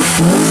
profundo.